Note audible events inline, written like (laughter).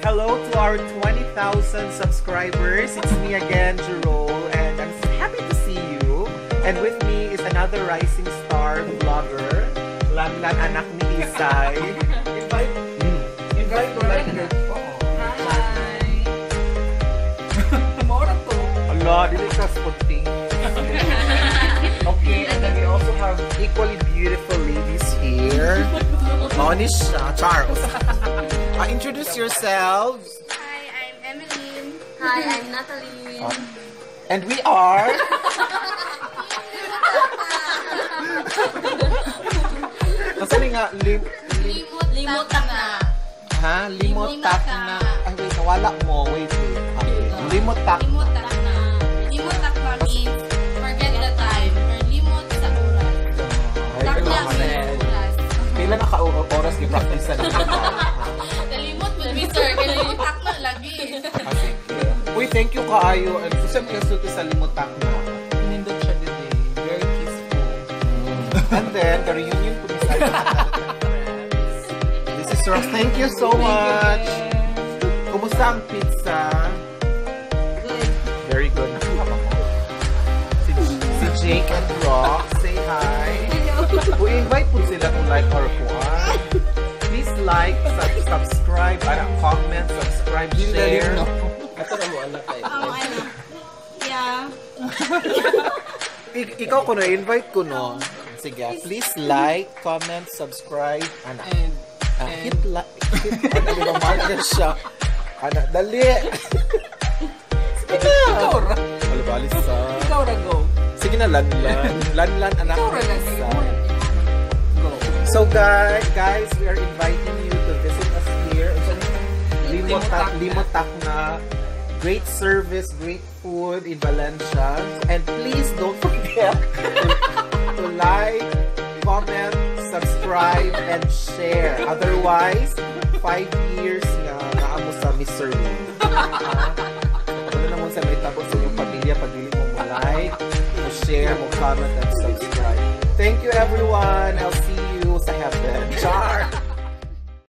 Hello to our 20,000 subscribers. It's me again, Jerome, and I'm happy to see you. And with me is another rising star vlogger, Lanlan anak ni Isay. Invite, invite ko lang. Mora to. Allah, dili ka spotting. (laughs) Okay, and then we also have equally beautiful ladies here. (laughs) Monish uh, Charles. Uh, introduce yourselves. Hi, I'm Emeline. Hi, I'm Natalie. And we are... (laughs) Nasaan nga? Lim, lim, Limutak na. ha? Limotak na. Ay, wait, nawala mo. Wait, wait. Okay. Limotak. Limutak na. Limutak na means forget the time or limot sa oras. Ay, Takla kailangan na means yan. oras. Kailan naka-oras i-practice na thank you kaayo. And sa mga sulti sa limotak na. Nindot siya din eh. Very peaceful. And then, the reunion be side This is Ross. Thank you so much. Kumusta ang pizza? Good. Very good. Ko. Si, si Jake and Rock, say hi. Uy, invite po sila to like our kuan. Please like, sub- subscribe, para comment, subscribe, share. Na anak eh. Oh, ano? Yeah. Ik- ikaw ko no, invite ko no. Sige, please like, comment, subscribe. Ana, And, ah, and, hit like, hit, ano ba marker siya? Ana, dali. Sige na. ikaw ra. Balibalis sa. Ikaw ra go. Sige na, lanlan. Lanlan, anak. Ikaw ra lang. So guys, guys, we are inviting you to visit us here. Ito na yung Limotak, Limotak na. Great service, great food in Valencia. And please don't (laughs) forget to, like, comment, subscribe, and share. Otherwise, five years na naamo sa misery. Wala naman sa may tapos sa iyong pamilya, pagdili mo mo like, mo share, mo comment, and subscribe. Thank you everyone. I'll see you sa heaven.